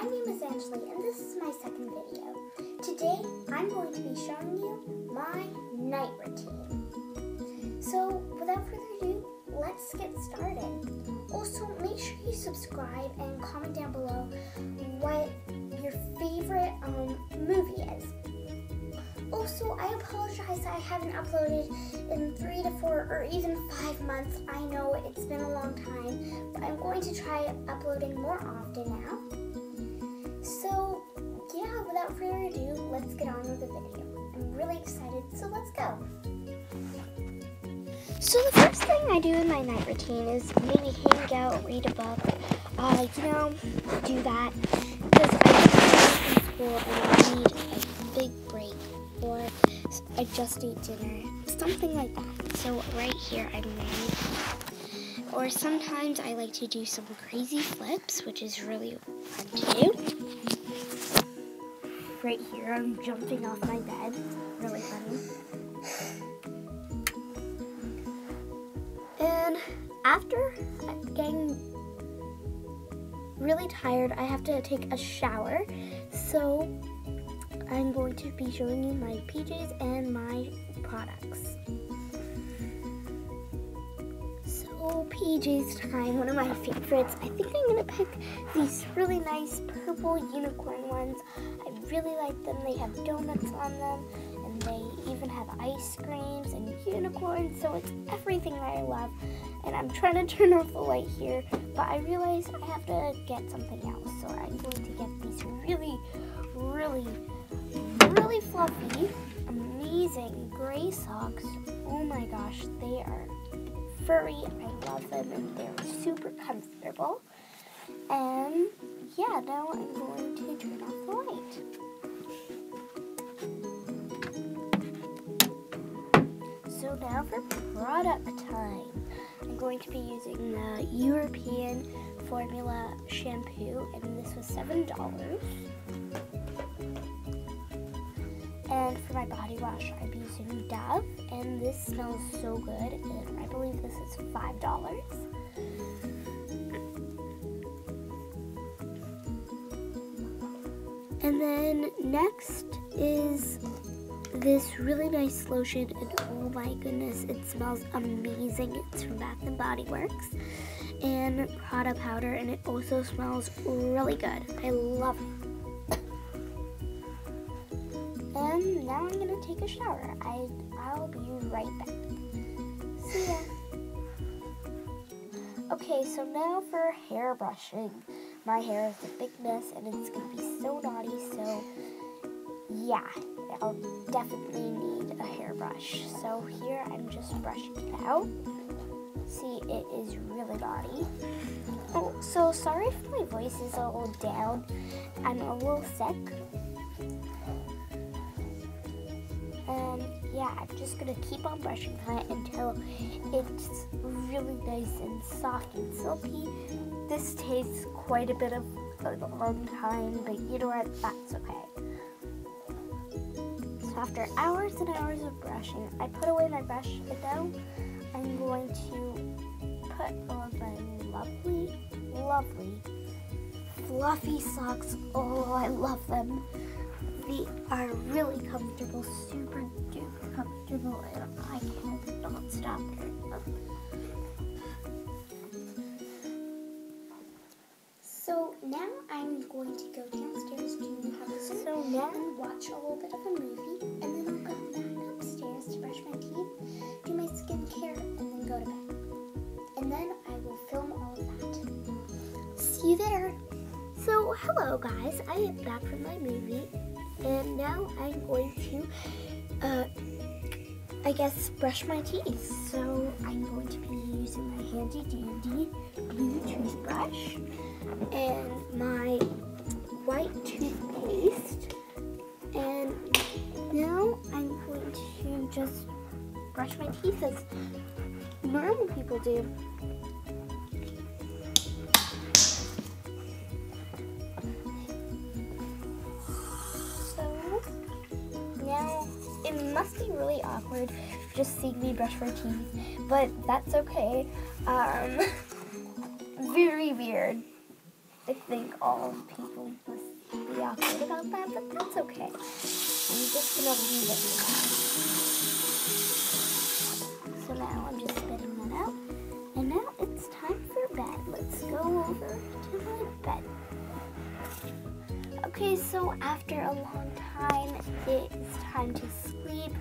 my name is Anjali and this is my second video. Today I'm going to be showing you my night routine. So without further ado, let's get started. Also make sure you subscribe and comment down below what your favorite um, movie is. Also, I apologize I haven't uploaded in three to four or even five months. I know it's been a long time, but I'm going to try uploading more often now. Without further ado, let's get on with the video. I'm really excited, so let's go. So the first thing I do in my night routine is maybe hang out, read a book, uh, you know, do that. Because I school and I need a big break or I just ate dinner, something like that. So right here I'm ready. Or sometimes I like to do some crazy flips, which is really fun to do. Right here I'm jumping off my bed, really funny. And after getting really tired, I have to take a shower. So I'm going to be showing you my PJs and my products. So PJs time, one of my favorites. I think I'm gonna pick these really nice purple unicorn ones. Really like them. They have donuts on them and they even have ice creams and unicorns. So it's everything that I love. And I'm trying to turn off the light here, but I realize I have to get something else. So I'm going to get these really, really really fluffy, amazing gray socks. Oh my gosh, they are furry. I love them and they're super comfortable. And yeah, now I'm going to turn off the light. So now for product time. I'm going to be using the European Formula Shampoo, and this was $7. And for my body wash, I'm using Dove, and this smells so good, and I believe this is $5. And then next is this really nice lotion, and oh my goodness, it smells amazing. It's from Bath and Body Works and Prada powder, and it also smells really good. I love it. And now I'm gonna take a shower. I I'll be right back. See ya. Okay, so now for hair brushing. My hair is a big mess and it's gonna be so knotty, so yeah, I'll definitely need a hairbrush. So here I'm just brushing it out. See, it is really knotty. Oh, so sorry if my voice is a little down. I'm a little sick. I'm just gonna keep on brushing it until it's really nice and soft and silky. This takes quite a bit of a long time, but you know what? That's okay. So after hours and hours of brushing, I put away my brush and now I'm going to put on my lovely, lovely fluffy socks. Oh, I love them. They are really comfortable, super comfortable, and I cannot stop. So now I'm going to go downstairs to have a soup so now and watch a little bit of a movie, and then I'll go back upstairs to brush my teeth, do my skincare, and then go to bed. And then I will film all of that. See you there. So hello guys, I am back from my movie, and now I'm going to, uh, I guess, brush my teeth. So I'm going to be using my handy dandy blue toothbrush and my white toothpaste. And now I'm going to just brush my teeth as normal people do. Must be really awkward just seeing me brush my teeth, but that's okay. Um, very weird. I think all people must be awkward about that, but that's okay. I'm just gonna leave it. So now I'm just spitting that out. And now it's time for bed. Let's go over to my bed. Okay, so after a long time, it is time to sleep.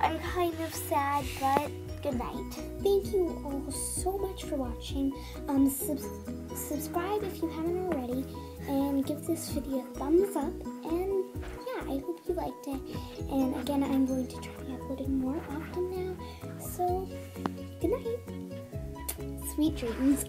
I'm kind of sad, but good night. Thank you all so much for watching. Um, sub subscribe if you haven't already, and give this video a thumbs up. And yeah, I hope you liked it. And again, I'm going to try uploading more often now. So, good night. Sweet dreams.